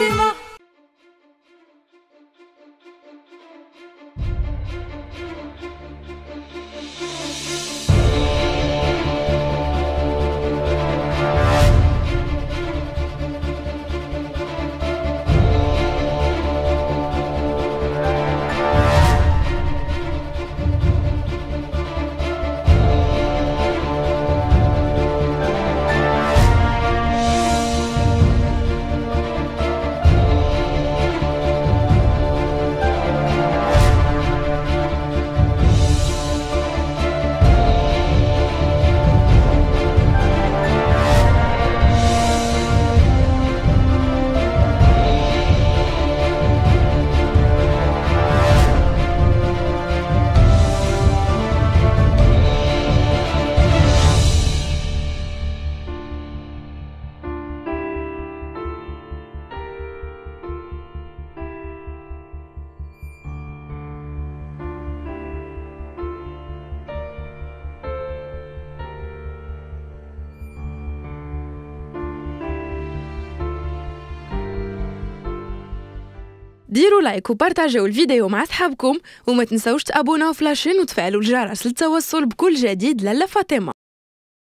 Fatima. ديروا like وبارتاجيو الفيديو مع صحابكم وما تنسوش تابوناو في la chaîne وتفعلوا الجرس للتوصل بكل جديد لالا فاطمة.